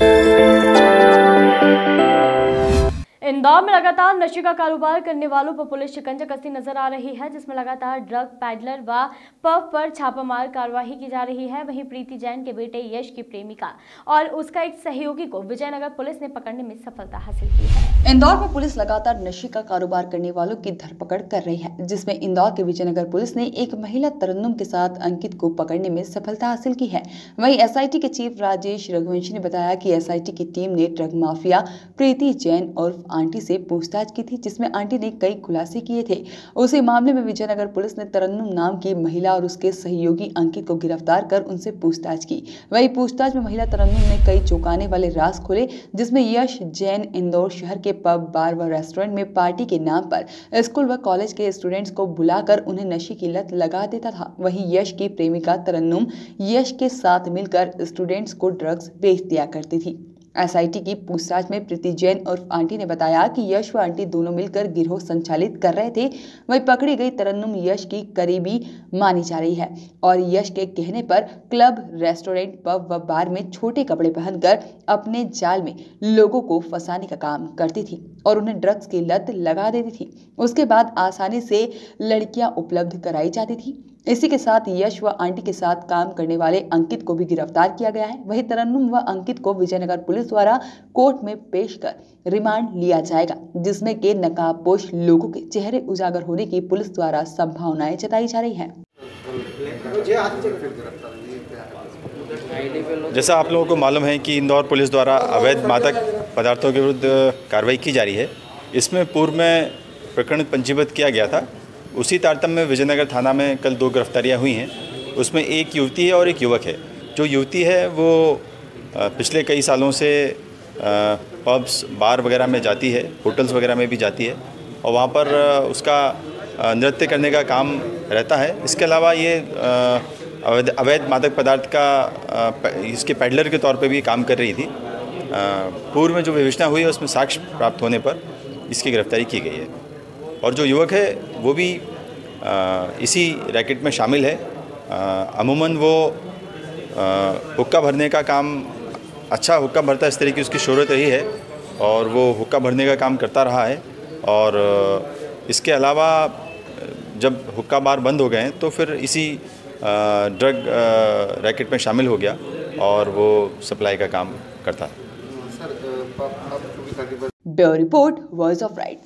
Thank you. Indore में लगातार नशे का कारोबार करने वालों पर पुलिस शिकंजा कसती नज़र आ रही है, जिसमें लगातार ड्रग पैडलर व पब पर छापामार कार्रवाई की जा रही है। वहीं प्रीति जैन के बेटे यश की प्रेमिका और उसका एक सहयोगी को विजयनगर पुलिस ने पकड़ने में सफलता हासिल की है। इंदौर में पुलिस लगातार नशे का कारोबार करने वालों की धरपकड़ कर रही है, जिसमें इंदौर के विजयनगर पुलिस ने एक महिला तरन्नुम के साथ अंकित को पकड़ने में सफलता हासिल की है। वहीं एसआईटी के चीफ राजेश रघुवंशी ने बताया कि एसआईटी की टीम ने ड्रग माफिया, प्रीति जैन और आंटी से पूछताछ की थी, जिसमें आंटी ने कई खुलासे किए थे। उसी मामले में विजयनगर पुलिस ने तरन्नुम नाम की महिला और उसके सहयोगी अंकित को गिरफ़्तार कर उनसे पूछताछ की। वही पूछताछ में महिला तरन्नुम ने कई चौंकाने वाले राज खोले, जिसमें यश जैन इंदौर शहर के पब, बार व रेस्टोरेंट में पार्टी के नाम पर स्कूल व कॉलेज के स्टूडेंट्स को बुलाकर उन्हें नशे की लत लगा देता था। वहीं यश की प्रेमिका तरन्नुम यश के साथ मिलकर स्टूडेंट्स को ड्रग्स बेच दिया करती थी। एसआईटी की पूछताछ में प्रीति जैन और आंटी ने बताया कि यश व आंटी दोनों मिलकर गिरोह संचालित कर रहे थे। वही पकड़ी गई तरन्नुम यश की करीबी मानी जा रही है और यश के कहने पर क्लब, रेस्टोरेंट पब व बार में छोटे कपड़े पहनकर अपने जाल में लोगों को फंसाने का काम करती थी और उन्हें ड्रग्स की लत लगा देती थी। उसके बाद आसानी से लड़कियाँ उपलब्ध कराई जाती थी। इसी के साथ यश व आंटी के साथ काम करने वाले अंकित को भी गिरफ़्तार किया गया है। वहीं तरन्नुम व अंकित को विजयनगर पुलिस द्वारा कोर्ट में पेश कर रिमांड लिया जाएगा, जिसमें के नकाबपोश लोगों के चेहरे उजागर होने की पुलिस द्वारा संभावनाएँ जताई जा रही है। जैसा आप लोगों को मालूम है कि इंदौर पुलिस द्वारा अवैध मादक पदार्थों के विरुद्ध कार्रवाई की जा रही है। इसमें पूर्व में प्रकरण पंजीबद्ध किया गया था। उसी तारतम्य में विजयनगर थाना में कल दो गिरफ्तारियाँ हुई हैं। उसमें एक युवती है और एक युवक है। जो युवती है, वो पिछले कई सालों से पब्स बार वगैरह में जाती है होटल्स वगैरह में भी जाती है और वहाँ पर उसका नृत्य करने का काम रहता है। इसके अलावा ये अवैध अवैध मादक पदार्थ का इसके पैडलर के तौर पे भी काम कर रही थी। पूर्व में जो विवेचना हुई है, उसमें साक्ष्य प्राप्त होने पर इसकी गिरफ्तारी की गई है। और जो युवक है वो भी इसी रैकेट में शामिल है। अमूमन वो हुक्का भरने का काम अच्छा हुक्का भरता है इस तरह की उसकी शहरत रही है और वो हुक्का भरने का काम करता रहा है। और इसके अलावा जब हुक्का बार बंद हो गए तो फिर इसी ड्रग रैकेट में शामिल हो गया और वो सप्लाई का काम करता है। Bureau report voice of right.